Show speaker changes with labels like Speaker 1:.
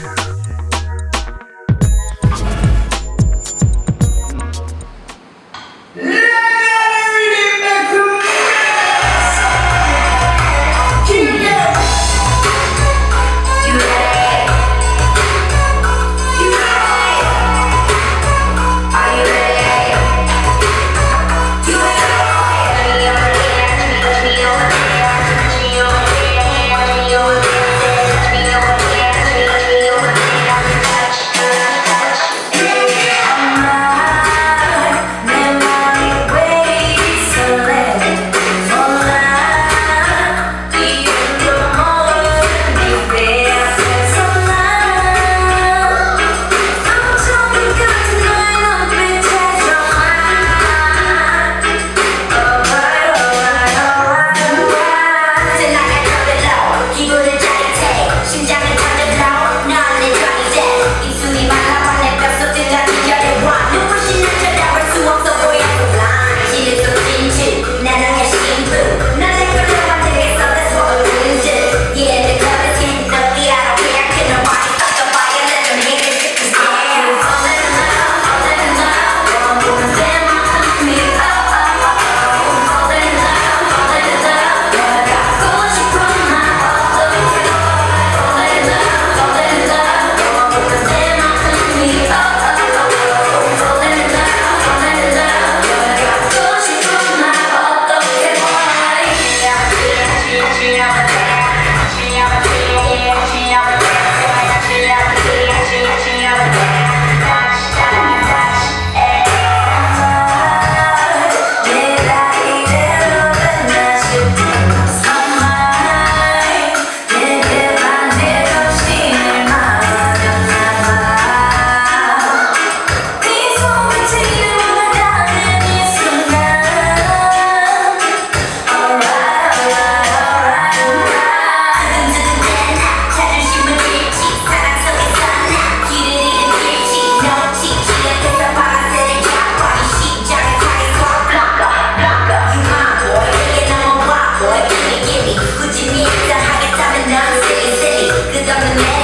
Speaker 1: Yeah.
Speaker 2: need to have it, I'm in city, city. Good, I'm